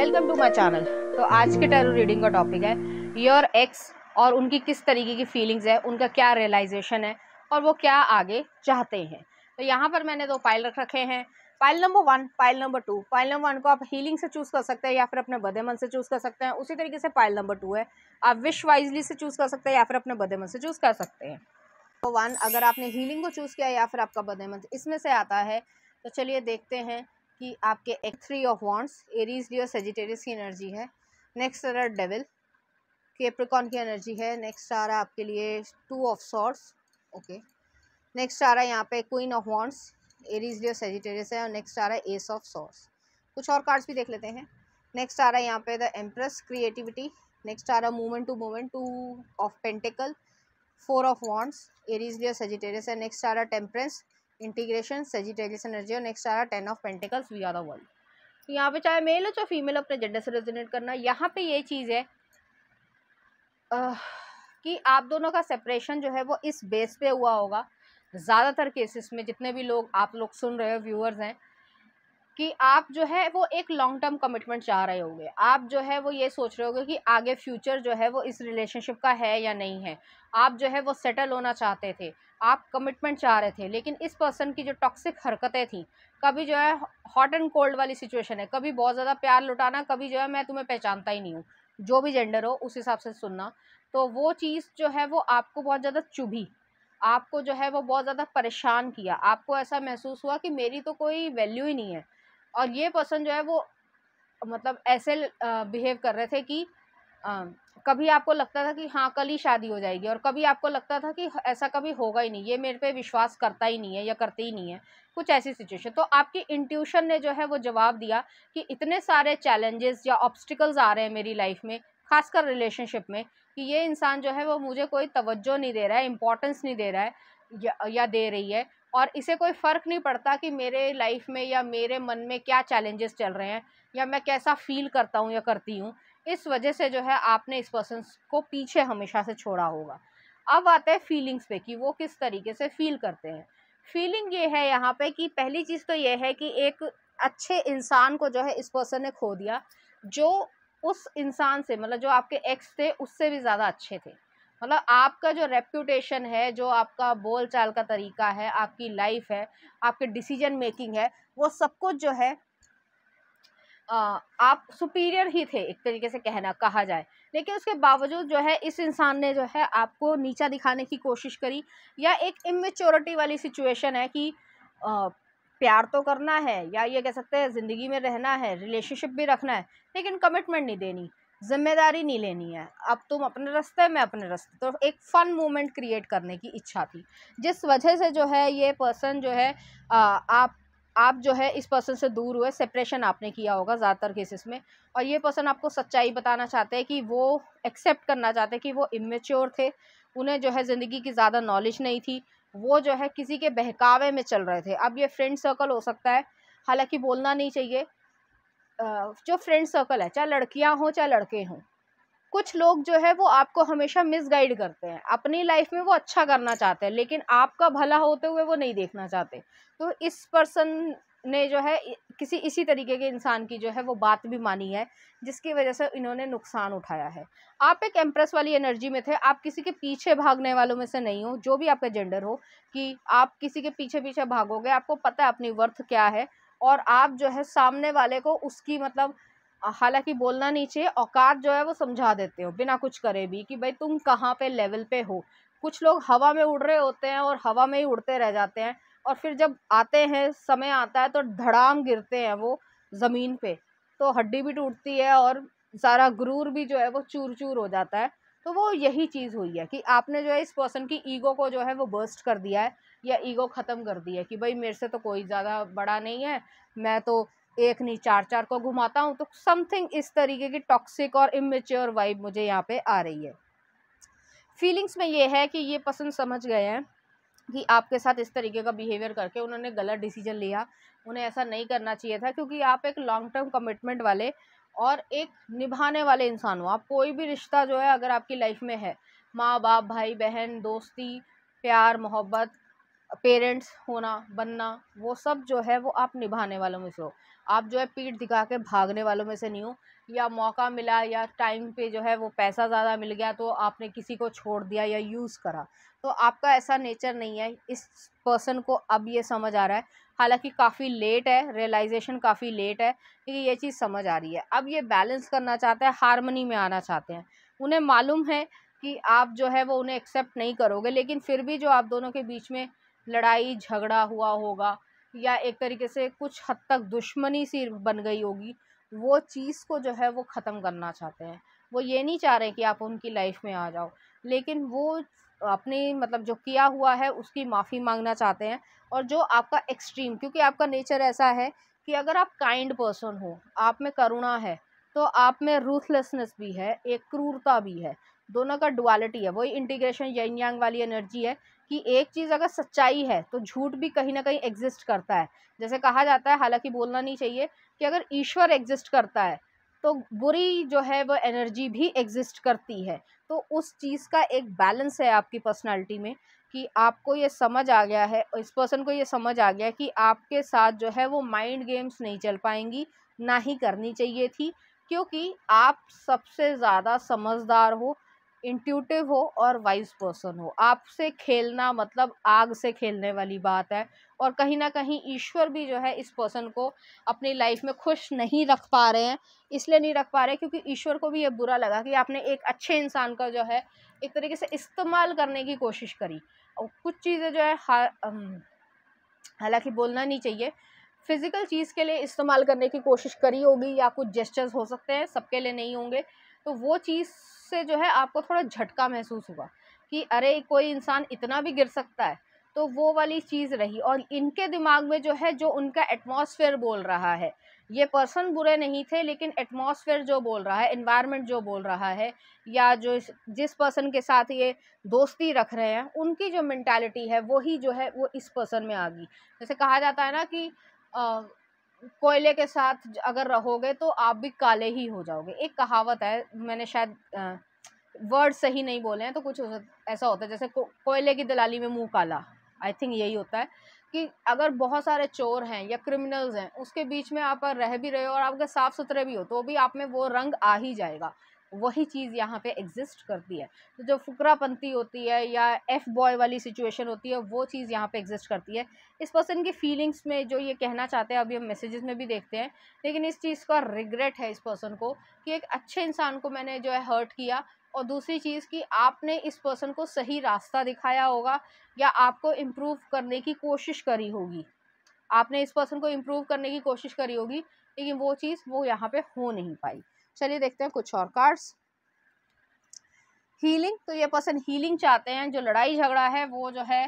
Welcome to my channel. तो आज के टैरो रीडिंग का टॉपिक है योर एक्स और उनकी किस तरीके की फीलिंग्स है, उनका क्या रियलाइजेशन है और वो क्या आगे चाहते हैं। तो यहाँ पर मैंने दो पाइल रख रखे हैं। Pile number one pile number two pile number one को आप हीलिंग से चूज़ कर सकते हैं या फिर अपने बदे मन से चूज़ कर सकते हैं। उसी तरीके से पाइल नंबर टू है। आप विश वाइजली से चूज़ कर सकते हैं या फिर अपने बदे मन से चूज़ कर सकते हैं। तो वन अगर आपने हीलिंग को चूज़ किया या फिर आपका बदे मन इसमें से आता है तो चलिए देखते हैं। कि आपके एक three of wands Aries Leo Sagittarius की एनर्जी है। नेक्स्ट आ रहा डेविल केप्रिकॉन की एनर्जी है। नेक्स्ट आ रहा आपके लिए two of swords okay next आ रहा है यहाँ पे queen of wands Aries Leo Sagittarius है। और नेक्स्ट आ रहा है एस ऑफ़ सॉर्ट्स कुछ और कार्ड्स भी देख लेते हैं। नेक्स्ट आ रहा है यहाँ पे द एम्प्रेस क्रिएटिविटी नेक्स्ट आ रहा है movement two movement two of pentacle four of wands Aries Leo Sagittarius है। नेक्स्ट आ रहा है टेम्परेंस इंटीग्रेशन सेजिटेरियस एनर्जी और नेक्स्ट आ रहा ten of pentacles we are the world तो यहाँ पे चाहे मेल हो चाहे फीमेल अपने जेंडर से रेजोनेट करना यहाँ पे ये चीज़ है आ, कि आप दोनों का सेपरेशन जो है वो इस बेस पे हुआ होगा। ज़्यादातर केसेस में जितने भी लोग आप लोग सुन रहे हो व्यूअर्स हैं कि आप जो है वो एक लॉन्ग टर्म कमिटमेंट चाह रहे होंगे। आप जो है वो ये सोच रहे होगे कि आगे फ्यूचर जो है वो इस रिलेशनशिप का है या नहीं है। आप जो है वो सेटल होना चाहते थे। आप कमिटमेंट चाह रहे थे, लेकिन इस पर्सन की जो टॉक्सिक हरकतें थी, कभी जो है हॉट एंड कोल्ड वाली सिचुएशन है, कभी बहुत ज़्यादा प्यार लुटाना, कभी जो है मैं तुम्हें पहचानता ही नहीं हूँ। जो भी जेंडर हो, उस हिसाब से सुनना। तो वो चीज़ जो है वो आपको बहुत ज़्यादा चुभी। आपको जो है वो बहुत ज़्यादा परेशान किया। आपको ऐसा महसूस हुआ कि मेरी तो कोई वैल्यू ही नहीं है। और ये पर्सन जो है वो मतलब ऐसे बिहेव कर रहे थे कि आ, कभी आपको लगता था कि हाँ कल ही शादी हो जाएगी और कभी आपको लगता था कि ऐसा कभी होगा ही नहीं ये मेरे पे विश्वास करता ही नहीं है या करते ही नहीं है कुछ ऐसी सिचुएशन तो आपकी इंट्यूशन ने जो है वो जवाब दिया कि इतने सारे चैलेंजेस या ऑब्स्टिकल्स आ रहे हैं मेरी लाइफ में खासकर रिलेशनशिप में कि ये इंसान जो है वो मुझे कोई तवज्जो नहीं दे रहा है इंपॉर्टेंस नहीं दे रहा है या, या दे रही है। और इसे कोई फ़र्क नहीं पड़ता कि मेरे लाइफ में या मेरे मन में क्या चैलेंजेस चल रहे हैं या मैं कैसा फील करता हूँ या करती हूँ। इस वजह से जो है आपने इस पर्सन को पीछे हमेशा से छोड़ा होगा। अब आते हैं फीलिंग्स पे कि वो किस तरीके से फील करते हैं। फीलिंग ये है यहाँ पे कि पहली चीज़ तो ये है कि एक अच्छे इंसान को जो है इस पर्सन ने खो दिया, जो उस इंसान से मतलब जो आपके एक्स थे उससे भी ज़्यादा अच्छे थे। मतलब आपका जो रेप्यूटेशन है जो आपका बोल चाल का तरीका है आपकी लाइफ है आपके डिसीज़न मेकिंग है वो सब कुछ जो है आ, आप सुपीरियर ही थे एक तरीके से कहना कहा जाए। लेकिन उसके बावजूद जो है इस इंसान ने जो है आपको नीचा दिखाने की कोशिश करी या एक इमेच्योरिटी वाली सिचुएशन है कि आ, प्यार तो करना है या ये कह सकते हैं ज़िंदगी में रहना है रिलेशनशिप भी रखना है लेकिन कमिटमेंट नहीं देनी। ज़िम्मेदारी नहीं लेनी है। अब तुम अपने रास्ते मैं अपने रास्ते। तो एक फ़न मोमेंट क्रिएट करने की इच्छा थी। जिस वजह से जो है ये पर्सन जो है आ, आप आप जो है इस पर्सन से दूर हुए। सेपरेशन आपने किया होगा ज़्यादातर केसेस में। और ये पर्सन आपको सच्चाई बताना चाहते हैं कि वो एक्सेप्ट करना चाहते हैं कि वो इमेच्योर थे। उन्हें जो है ज़िंदगी की ज़्यादा नॉलेज नहीं थी। वो जो है किसी के बहकावे में चल रहे थे। अब ये फ्रेंड सर्कल हो सकता है। हालाँकि बोलना नहीं चाहिए। जो फ्रेंड सर्कल है, चाहे लड़कियाँ हों, चाहे लड़के हों, कुछ लोग जो है वो आपको हमेशा मिसगाइड करते हैं। अपनी लाइफ में वो अच्छा करना चाहते हैं, लेकिन आपका भला होते हुए वो नहीं देखना चाहते। तो इस पर्सन ने जो है किसी इसी तरीके के इंसान की जो है वो बात भी मानी है, जिसकी वजह से इन्होंने नुकसान उठाया है। आप एक एम्प्रेस वाली एनर्जी में थे, आप किसी के पीछे भागने वालों में से नहीं हो, जो भी आपका जेंडर हो, कि आप किसी के पीछे पीछे भागोगे, आपको पता है अपनी वर्थ क्या है और आप जो है सामने वाले को उसकी मतलब हालाँकि बोलना नहीं चाहिए, औकात जो है वो समझा देते हो, बिना कुछ करे भी कि भाई तुम कहाँ पे लेवल पे हो। कुछ लोग हवा में उड़ रहे होते हैं और हवा में ही उड़ते रह जाते हैं और फिर जब आते हैं, समय आता है तो धड़ाम गिरते हैं वो ज़मीन पे। तो हड्डी भी टूटती है और सारा गुरूर भी जो है वो चूर चूर हो जाता है। तो वो यही चीज़ हुई है कि आपने जो है इस पर्सन की ईगो को जो है वो बर्स्ट कर दिया है। या ईगो ख़त्म कर दिया है कि भाई मेरे से तो कोई ज़्यादा बड़ा नहीं है, मैं तो एक नहीं चार चार को घुमाता हूँ तो समथिंग इस तरीके की टॉक्सिक और इमेच्योर वाइब मुझे यहाँ पे आ रही है। फीलिंग्स में ये है कि ये पसंद समझ गए हैं कि आपके साथ इस तरीके का बिहेवियर करके उन्होंने गलत डिसीज़न लिया, उन्हें ऐसा नहीं करना चाहिए था क्योंकि आप एक लॉन्ग टर्म कमिटमेंट वाले और एक निभाने वाले इंसान हो। आप कोई भी रिश्ता जो है, अगर आपकी लाइफ में है माँ बाप भाई बहन दोस्ती, प्यार, मोहब्बत पेरेंट्स होना, बनना, वो सब जो है वो आप निभाने वालों में से हो। आप जो है पीठ दिखा के भागने वालों में से नहीं हो। या मौका मिला या टाइम पे जो है वो पैसा ज़्यादा मिल गया तो आपने किसी को छोड़ दिया या यूज़ करा। तो आपका ऐसा नेचर नहीं है। इस पर्सन को अब ये समझ आ रहा है। हालाँकि काफ़ी लेट है, रियलाइजेशन काफ़ी लेट है कि ये चीज़ समझ आ रही है। अब ये बैलेंस करना चाहते हैं, हारमोनी में आना चाहते हैं। उन्हें मालूम है कि आप जो है वो उन्हें एक्सेप्ट नहीं करोगे, लेकिन फिर भी जो आप दोनों के बीच में लड़ाई झगड़ा हुआ होगा या एक तरीके से कुछ हद तक दुश्मनी सी बन गई होगी, वो चीज़ को जो है वो ख़त्म करना चाहते हैं। वो ये नहीं चाह रहे कि आप उनकी लाइफ में आ जाओ, लेकिन वो अपनी मतलब जो किया हुआ है उसकी माफ़ी मांगना चाहते हैं और जो आपका एक्सट्रीम, क्योंकि आपका नेचर ऐसा है कि अगर आप काइंड पर्सन हो, आप में करुणा है तो आप में रूथलेसनेस भी है, एक क्रूरता भी है, दोनों का डुअलिटी है, वही इंटीग्रेशन यंग वाली एनर्जी है कि एक चीज़ अगर सच्चाई है तो झूठ भी कहीं ना कहीं एग्जिस्ट करता है। जैसे कहा जाता है, हालाँकि बोलना नहीं चाहिए, कि अगर ईश्वर एग्जिस्ट करता है तो बुरी जो है वो एनर्जी भी एग्जिस्ट करती है। तो उस चीज़ का एक बैलेंस है आपकी पर्सनालिटी में, कि आपको ये समझ आ गया है, इस पर्सन को ये समझ आ गया कि आपके साथ जो है वो माइंड गेम्स नहीं चल पाएँगी, ना ही करनी चाहिए थी, क्योंकि आप सबसे ज़्यादा समझदार हो इंट्यूटिव हो और वाइज पर्सन हो। आपसे खेलना मतलब आग से खेलने वाली बात है और कहीं ना कहीं ईश्वर भी जो है इस पर्सन को अपनी लाइफ में खुश नहीं रख पा रहे हैं, इसलिए नहीं रख पा रहे क्योंकि ईश्वर को भी ये बुरा लगा कि आपने एक अच्छे इंसान का जो है एक तरीके से इस्तेमाल करने की कोशिश करी। और कुछ चीज़ें जो है हालाँकि बोलना नहीं चाहिए फ़िज़िकल चीज़ के लिए इस्तेमाल करने की कोशिश करी होगी या कुछ जेस्चर्स हो सकते हैं, सबके लिए नहीं होंगे। तो वो चीज़ से जो है आपको थोड़ा झटका महसूस हुआ कि अरे, कोई इंसान इतना भी गिर सकता है। तो वो वाली चीज़ रही और इनके दिमाग में जो है, जो उनका एटमॉस्फेयर बोल रहा है, ये पर्सन बुरे नहीं थे, लेकिन एटमॉस्फेयर जो बोल रहा है इन्वायरमेंट जो बोल रहा है, या जो जिस पर्सन के साथ ये दोस्ती रख रहे हैं, उनकी जो मैंटेलिटी है वही जो है, वो इस पर्सन में आ गई। जैसे कहा जाता है ना कि कोयले के साथ अगर रहोगे तो आप भी काले ही हो जाओगे। एक कहावत है मैंने शायद वर्ड सही नहीं बोले हैं तो कुछ ऐसा होता है जैसे को, कोयले की दलाली में मुँह काला। आई थिंक यही होता है कि अगर बहुत सारे चोर हैं या क्रिमिनल्स हैं उसके बीच में आप रह भी रहे हो और आपके साफ़ सुथरे भी हो तो भी आप में वो रंग आ ही जाएगा। वही चीज़ यहाँ पे एग्जिस्ट करती है। तो जो फुकरापंथी होती है या एफ़ बॉय वाली सिचुएशन होती है, वो चीज़ यहाँ पे एग्जिस्ट करती है। इस पर्सन की फीलिंग्स में जो ये कहना चाहते हैं, अभी हम मैसेजेस में भी देखते हैं, लेकिन इस चीज़ का रिग्रेट है इस पर्सन को कि एक अच्छे इंसान को मैंने जो है हर्ट किया और दूसरी चीज़ कि आपने इस पर्सन को सही रास्ता दिखाया होगा या आपको इम्प्रूव करने की कोशिश करी होगी। आपने इस पर्सन को इम्प्रूव करने की कोशिश करी होगी, लेकिन वो चीज़ वो यहाँ पे हो नहीं पाई। चलिए देखते हैं कुछ और कार्ड्स हीलिंग तो ये पर्सन हीलिंग चाहते हैं, जो लड़ाई झगड़ा है, वो जो है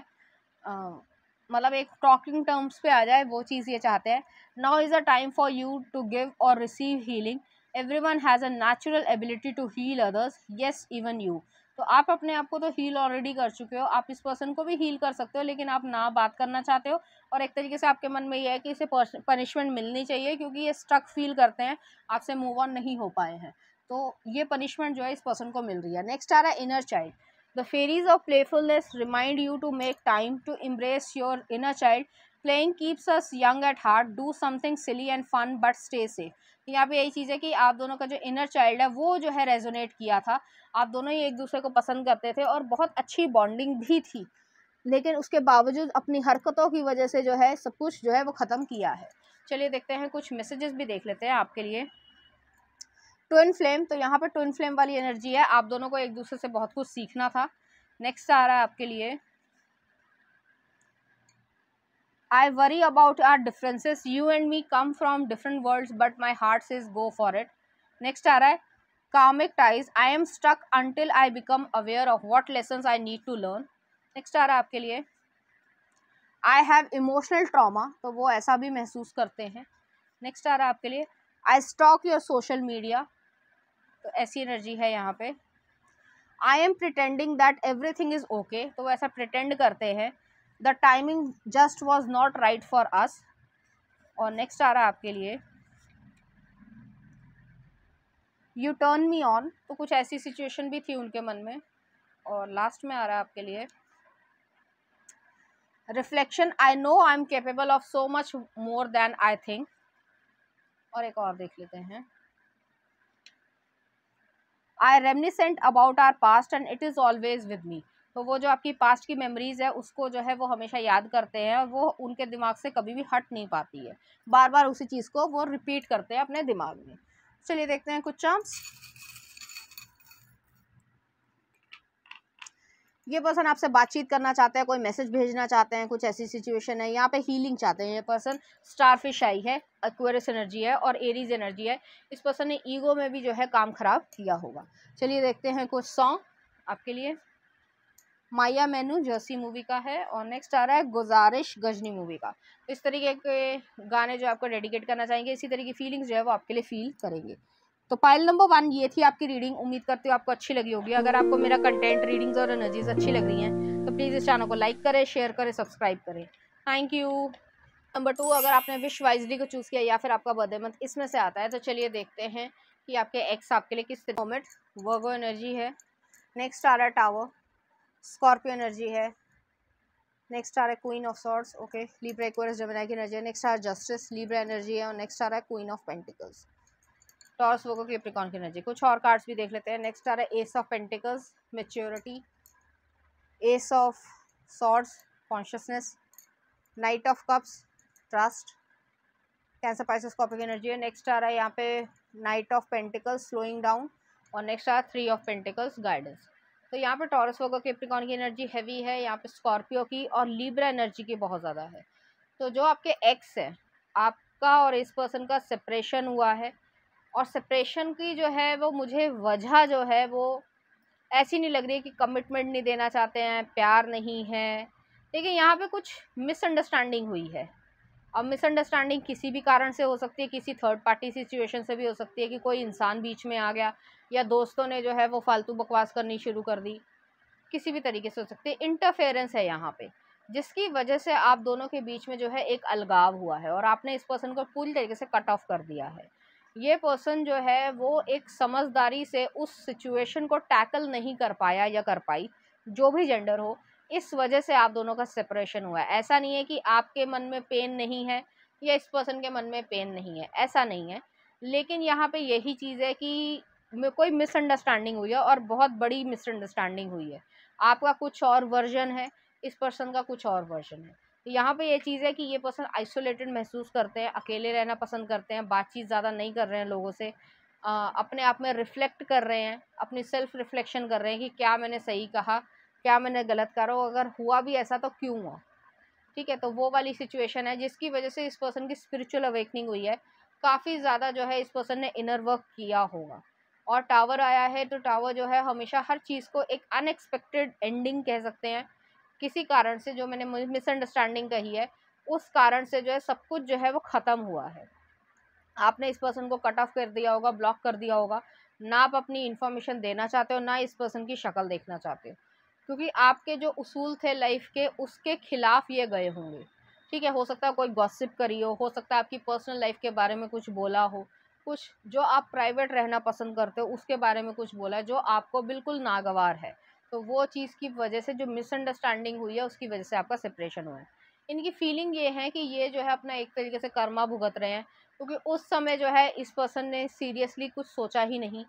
मतलब एक टॉकिंग टर्म्स पे आ जाए, वो चीज़ ये चाहते हैं. Now is a time for you to give और receive healing everyone has a natural ability to heal others yes even you तो आप अपने आप को तो हील ऑलरेडी कर चुके हो। आप इस पर्सन को भी हील कर सकते हो, लेकिन आप ना बात करना चाहते हो। और एक तरीके से आपके मन में ये है कि इसे पनिशमेंट मिलनी चाहिए, क्योंकि ये स्ट्रक फील करते हैं, आपसे मूव ऑन नहीं हो पाए हैं। तो ये पनिशमेंट जो है इस पर्सन को मिल रही है। नेक्स्ट आ रहा है inner child the fairies of playfulness remind you to make time to embrace your inner child playing keeps us young at heart do something silly and fun but stay safe यहाँ पे यही चीज़ है कि आप दोनों का जो इनर चाइल्ड है, वो जो है रेजोनेट किया था। आप दोनों ही एक दूसरे को पसंद करते थे और बहुत अच्छी बॉन्डिंग भी थी। लेकिन उसके बावजूद अपनी हरकतों की वजह से जो है, सब कुछ जो है, वो ख़त्म किया है। चलिए देखते हैं, कुछ मैसेजेस भी देख लेते हैं आपके लिए। ट्विन फ्लेम तो यहाँ पर ट्विन फ्लेम वाली एनर्जी है। आप दोनों को एक दूसरे से बहुत कुछ सीखना था। नेक्स्ट आ रहा है आपके लिए। I worry about our differences. You and me come from different worlds, but my heart says go for it. Next आ रहा है karmic ties. I am stuck until I become aware of what lessons I need to learn. Next आ रहा है आपके लिए I have emotional trauma. तो वो ऐसा भी महसूस करते हैं नेक्स्ट आ रहा है आपके लिए I stalk your social media तो ऐसी एनर्जी है यहाँ पे I am pretending that everything is okay तो वो ऐसा प्रिटेंड करते हैं the timing just was not right for us. और नेक्स्ट आ रहा है आपके लिए। यू टर्न मी ऑन तो कुछ ऐसी सिचुएशन भी थी उनके मन में। और लास्ट में आ रहा है आपके लिए। Reflection I know I am capable of so much more than I think और एक और देख लेते हैं। I reminiscent about our past and it is always with me तो वो जो आपकी पास्ट की मेमोरीज़ है, उसको जो है वो हमेशा याद करते हैं और वो उनके दिमाग से कभी भी हट नहीं पाती है। बार बार उसी चीज़ को वो रिपीट करते हैं अपने दिमाग में। चलिए देखते हैं कुछ चांस ये पर्सन आपसे बातचीत करना चाहते हैं, कोई मैसेज भेजना चाहते हैं, कुछ ऐसी सिचुएशन है, यहाँ पे हीलिंग चाहते हैं ये पर्सन स्टारफिश आई है एक्वेरियस एनर्जी है और एरीज एनर्जी है। इस पर्सन ने ईगो में भी जो है काम खराब किया होगा। चलिए देखते हैं कुछ सॉन्ग आपके लिए। माया मैनू जर्सी मूवी का है और नेक्स्ट आ रहा है गुजारिश गजनी मूवी का। इस तरीके के गाने जो आपको डेडिकेट करना चाहेंगे, इसी तरह की फीलिंग्स जो है वो आपके लिए फील करेंगे। तो पाइल नंबर वन ये थी आपकी रीडिंग उम्मीद करती हूँ आपको अच्छी लगी होगी। अगर आपको मेरा कंटेंट रीडिंग्स और एनर्जीज अच्छी लग रही हैं तो प्लीज़ इस चैनल को लाइक करें शेयर करें सब्सक्राइब करें। थैंक यू नंबर टू अगर आपने विश वाइजली को चूज़ किया या फिर आपका बर्थडे मंथ इसमें से आता है तो चलिए देखते हैं कि आपके एक्स आपके लिए किस मोमेंट वर्गो एनर्जी है। नेक्स्ट आ रहा है टावर स्कॉर्पियो एनर्जी है। नेक्स्ट आ रहा है queen of swords okay Libra Aquarius Gemini की एनर्जी है। नेक्स्ट आ रहा है जस्टिस लीब्रा एनर्जी है और नेक्स्ट आ रहा है queen of pentacles Taurus Virgo Capricorn की एनर्जी कुछ और कार्ड्स भी देख लेते हैं। नेक्स्ट आ रहा है ace of pentacles maturity ace of swords consciousness knight of cups trust Cancer Pisces copy की एनर्जी है। नेक्स्ट आ रहा है यहाँ पे knight of pentacles slowing down और नेक्स्ट आ रहा है थ्री ऑफ़ पेंटिकल्स गाइडेंस तो यहाँ पे टॉरस वोगो कैप्रिकॉन की एनर्जी हैवी है, यहाँ पे स्कॉर्पियो की और लीब्रा एनर्जी की बहुत ज़्यादा है। तो जो आपके एक्स है, आपका और इस पर्सन का सेपरेशन हुआ है और सेपरेशन की जो है वो मुझे वजह जो है वो ऐसी नहीं लग रही है कि कमिटमेंट नहीं देना चाहते हैं, प्यार नहीं है। लेकिन यहाँ पे कुछ मिसअंडरस्टैंडिंग हुई है। अब मिसअंडरस्टैंडिंग किसी भी कारण से हो सकती है, किसी थर्ड पार्टी सिचुएशन से भी हो सकती है कि कोई इंसान बीच में आ गया या दोस्तों ने जो है वो फालतू बकवास करनी शुरू कर दी। किसी भी तरीके से हो सकती है। इंटरफेरेंस है यहाँ पे, जिसकी वजह से आप दोनों के बीच में जो है एक अलगाव हुआ है और आपने इस पर्सन को पूरी तरीके से कट ऑफ़ कर दिया है। ये पर्सन जो है वो एक समझदारी से उस सिचुएशन को टैकल नहीं कर पाया या कर पाई, जो भी जेंडर हो इस वजह से आप दोनों का सेपरेशन हुआ है। ऐसा नहीं है कि आपके मन में पेन नहीं है या इस पर्सन के मन में पेन नहीं है ऐसा नहीं है। लेकिन यहाँ पे यही चीज़ है कि कोई मिसअंडरस्टैंडिंग हुई है और बहुत बड़ी मिसअंडरस्टैंडिंग हुई है। आपका कुछ और वर्जन है इस पर्सन का कुछ और वर्जन है। यहाँ पे ये चीज़ है कि ये पर्सन आइसोलेटेड महसूस करते हैं अकेले रहना पसंद करते हैं बातचीत ज़्यादा नहीं कर रहे हैं लोगों से आ, अपने आप में रिफ़्लेक्ट कर रहे हैं अपनी सेल्फ रिफ्लेक्शन कर रहे हैं कि क्या मैंने सही कहा क्या मैंने गलत करा अगर हुआ भी ऐसा तो क्यों हुआ? ठीक है तो वो वाली सिचुएशन है जिसकी वजह से इस पर्सन की स्पिरिचुअल अवेकनिंग हुई है। काफ़ी ज़्यादा जो है इस पर्सन ने इनर वर्क किया होगा। और टावर आया है तो टावर जो है हमेशा हर चीज़ को एक अनएक्सपेक्टेड एंडिंग कह सकते हैं। किसी कारण से जो मैंने मिसअंडरस्टैंडिंग कही है, उस कारण से जो है सब कुछ जो है वो ख़त्म हुआ है। आपने इस पर्सन को कट ऑफ़ कर दिया होगा ब्लॉक कर दिया होगा। ना आप अपनी इन्फॉर्मेशन देना चाहते हो, ना इस पर्सन की शक्ल देखना चाहते हो। क्योंकि आपके जो उसूल थे लाइफ के, उसके खिलाफ ये गए होंगे। ठीक है, हो सकता है कोई गॉसिप करी हो हो सकता है आपकी पर्सनल लाइफ के बारे में कुछ बोला हो, कुछ जो आप प्राइवेट रहना पसंद करते हो, उसके बारे में कुछ बोला है, जो आपको बिल्कुल नागवार है। तो वो चीज़ की वजह से जो मिसअंडरस्टैंडिंग हुई है, उसकी वजह से आपका सेपरेशन हुआ है। इनकी फीलिंग ये है कि ये जो है अपना एक तरीके से कर्मा भुगत रहे हैं, क्योंकि उस समय जो है इस पर्सन ने सीरियसली कुछ सोचा ही नहीं।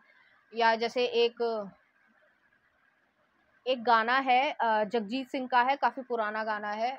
या जैसे एक एक गाना है जगजीत सिंह का है, काफ़ी पुराना गाना है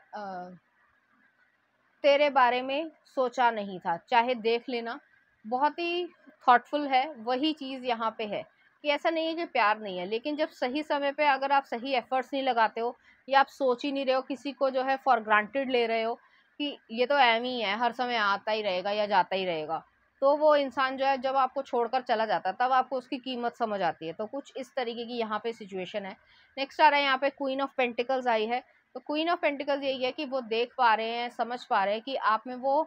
तेरे बारे में सोचा नहीं था, चाहे देख लेना। बहुत ही थॉटफुल है, वही चीज़ यहाँ पे है कि ऐसा नहीं है कि प्यार नहीं है, लेकिन जब सही समय पे अगर आप सही एफर्ट्स नहीं लगाते हो या आप सोच ही नहीं रहे हो, किसी को जो है फॉर ग्रांटेड ले रहे हो कि ये तो एम ही है, हर समय आता ही रहेगा या जाता ही रहेगा। तो वो इंसान जो है जब आपको छोड़कर चला जाता है तब आपको उसकी कीमत समझ आती है। तो कुछ इस तरीके की यहाँ पे सिचुएशन है। नेक्स्ट आ रहा है यहाँ पे क्वीन ऑफ़ पेंटिकल्स आई है। तो क्वीन ऑफ़ पेंटिकल्स यही है कि वो देख पा रहे हैं समझ पा रहे हैं कि आप में वो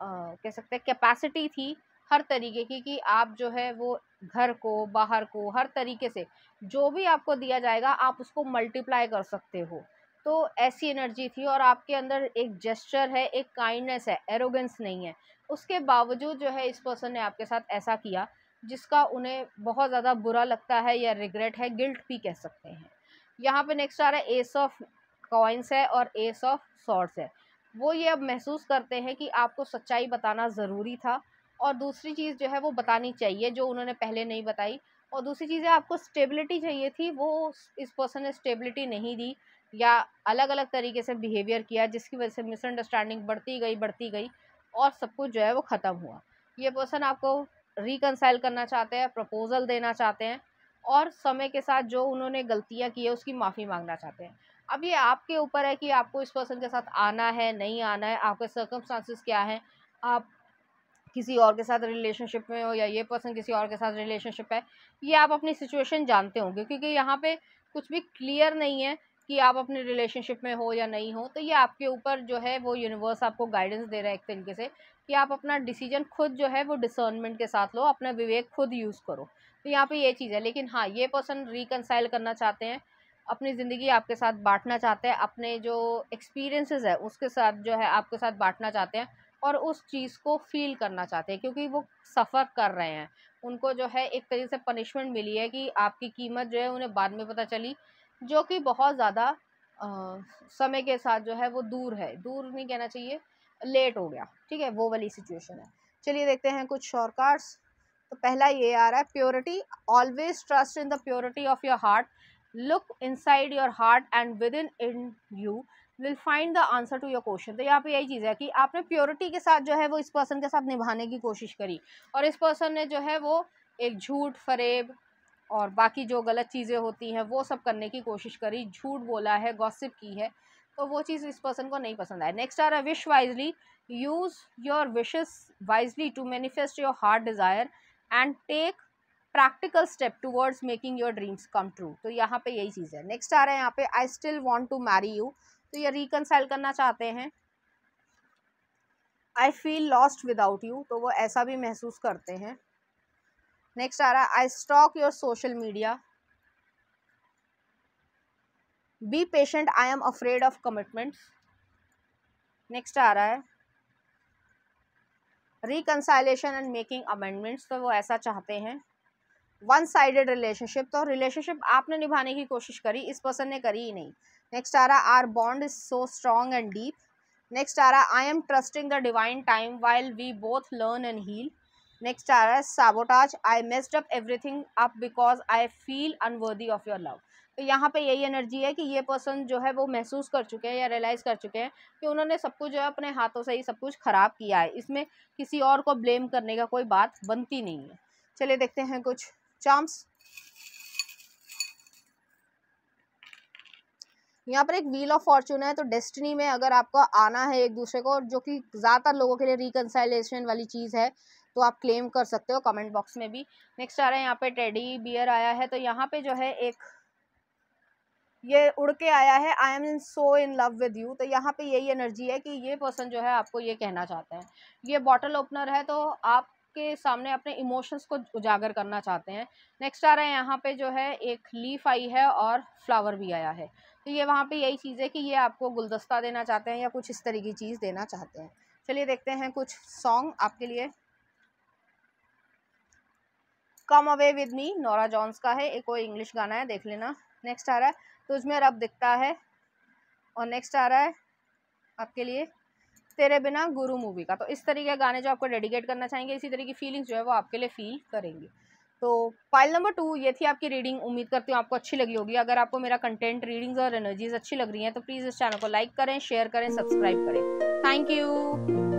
आ, कह सकते हैं कैपेसिटी थी हर तरीके की कि आप जो है वो घर को बाहर को हर तरीके से जो भी आपको दिया जाएगा आप उसको मल्टीप्लाई कर सकते हो। तो ऐसी एनर्जी थी और आपके अंदर एक जेस्चर है, एक काइंडनेस है एरोगेंस नहीं है। उसके बावजूद जो है, इस पर्सन ने आपके साथ ऐसा किया, जिसका उन्हें बहुत ज़्यादा बुरा लगता है या रिग्रेट है गिल्ट भी कह सकते हैं। यहाँ पे नेक्स्ट आ रहा है एस ऑफ़ कॉइन्स है और एस ऑफ़ सॉर्ट्स है। वो ये अब महसूस करते हैं कि आपको सच्चाई बताना ज़रूरी था और दूसरी चीज़ जो है, वो बतानी चाहिए, जो उन्होंने पहले नहीं बताई। और दूसरी चीज़ है, आपको स्टेबिलिटी चाहिए थी, वो इस पर्सन ने स्टेबिलिटी नहीं दी। या अलग अलग तरीके से बिहेवियर किया, जिसकी वजह से मिसअंडरस्टैंडिंग बढ़ती गई बढ़ती गई और सब कुछ जो है वो ख़त्म हुआ। ये पर्सन आपको रिकनसाइल करना चाहते हैं प्रपोज़ल देना चाहते हैं और समय के साथ जो उन्होंने गलतियाँ की है, उसकी माफ़ी मांगना चाहते हैं। अब ये आपके ऊपर है कि आपको इस पर्सन के साथ आना है, नहीं आना है, आपके सर्कमस्टांसिस क्या हैं, आप किसी और के साथ रिलेशनशिप में हो या ये पर्सन किसी और के साथ रिलेशनशिप है, ये आप अपनी सिचुएशन जानते होंगे, क्योंकि यहाँ पे कुछ भी क्लियर नहीं है कि आप अपने रिलेशनशिप में हो या नहीं हो तो ये आपके ऊपर जो है वो यूनिवर्स आपको गाइडेंस दे रहा है एक तरीके से कि आप अपना डिसीज़न खुद जो है वो डिसर्नमेंट के साथ लो, अपना विवेक खुद यूज़ करो। तो यहाँ पे ये चीज़ है, लेकिन हाँ ये पर्सन रिकनसाइल करना चाहते हैं, अपनी ज़िंदगी आपके साथ बांटना चाहते हैं, अपने जो एक्सपीरियंसेस है उसके साथ जो है आपके साथ बांटना चाहते हैं और उस चीज़ को फील करना चाहते हैं, क्योंकि वो सफ़र कर रहे हैं। उनको जो है एक तरीके से पनिशमेंट मिली है कि आपकी कीमत जो है उन्हें बाद में पता चली जो कि बहुत ज़्यादा समय के साथ जो है वो दूर है। दूर नहीं कहना चाहिए लेट हो गया, ठीक है? वो वाली सिचुएशन है। चलिए देखते हैं कुछ शॉर्ट कार्ड्स तो पहला ये आ रहा है purity always trust in the purity of your heart look inside your heart and within in you will find the answer to your question तो यहाँ पे यही चीज़ है कि आपने प्योरिटी के साथ जो है वो इस पर्सन के साथ निभाने की कोशिश करी। और इस पर्सन ने जो है वो एक झूठ, फरेब और बाकी जो गलत चीज़ें होती हैं, वो सब करने की कोशिश करी, झूठ बोला है गॉसिप की है तो वो चीज़ इस पर्सन को नहीं पसंद आए नेक्स्ट आ रहा है wish wisely use your wishes wisely to manifest your heart desire and take practical step towards making your dreams come true तो यहाँ पे यही चीज़ है। नेक्स्ट आ रहा है यहाँ पे I still want to marry you तो ये रिकनसाइल करना चाहते हैं। I feel lost without you तो वो ऐसा भी महसूस करते हैं। नेक्स्ट आ रहा है I stalk your social media be patient I am afraid of commitments next आ रहा है रिकनसाइलेशन एंड मेकिंग अमेंडमेंट्स तो वो ऐसा चाहते हैं। वन साइडेड रिलेशनशिप तो रिलेशनशिप आपने निभाने की कोशिश करी, इस पर्सन ने करी ही नहीं। नेक्स्ट आ रहा our bond is so strong and deep next आ रहा I am trusting the divine time while we both learn and heal next आ रहा है sabotage I messed up everything up because I feel unworthy of your love तो यहाँ पे यही energy है कि ये पर्सन जो है वो महसूस कर चुके हैं या रियलाइज़ कर चुके हैं कि उन्होंने सब कुछ जो है अपने हाथों से ही सब कुछ ख़राब किया है। इसमें किसी और को ब्लेम करने का कोई बात बनती नहीं है। चलिए देखते हैं कुछ चार्म्स यहाँ पर एक व्हील ऑफ़ फॉर्चून है तो डेस्टिनी में अगर आपको आना है एक दूसरे को, जो कि ज़्यादातर लोगों के लिए रिकनसाइलेशन वाली चीज़ है तो आप क्लेम कर सकते हो कमेंट बॉक्स में भी। नेक्स्ट आ रहा है, यहाँ पे टेडी बियर आया है तो यहाँ पे जो है एक, ये उड़ के आया है I am so in love with you तो यहाँ पे यही एनर्जी है कि ये पर्सन जो है आपको ये कहना चाहते हैं। ये बॉटल ओपनर है तो आपके सामने अपने इमोशंस को उजागर करना चाहते हैं। नेक्स्ट आ रहा है, यहाँ पे जो है एक लीफ आई है और फ्लावर भी आया है। तो ये वहाँ पे यही चीज़ है कि ये आपको गुलदस्ता देना चाहते हैं या कुछ इस तरह की चीज़ देना चाहते हैं। चलिए देखते हैं कुछ सॉन्ग आपके लिए। Come away with me Norah Jones का है, एक कोई इंग्लिश गाना है, देख लेना। नेक्स्ट आ रहा है तो तुझमें रब दिखता है। और नेक्स्ट आ रहा है, आपके लिए, तेरे बिना गुरु मूवी का। तो इस तरीके के गाने जो आपको डेडिकेट करना चाहेंगे, इसी तरह की फीलिंग्स जो है वो आपके लिए फील करेंगे। तो फ़ाइल नंबर टू ये थी आपकी रीडिंग उम्मीद करती हूँ आपको अच्छी लगी होगी। अगर आपको मेरा कंटेंट रीडिंग्स और एनर्जीज अच्छी लग रही हैं तो प्लीज़ इस चैनल को लाइक करें शेयर करें सब्सक्राइब करें। Thank you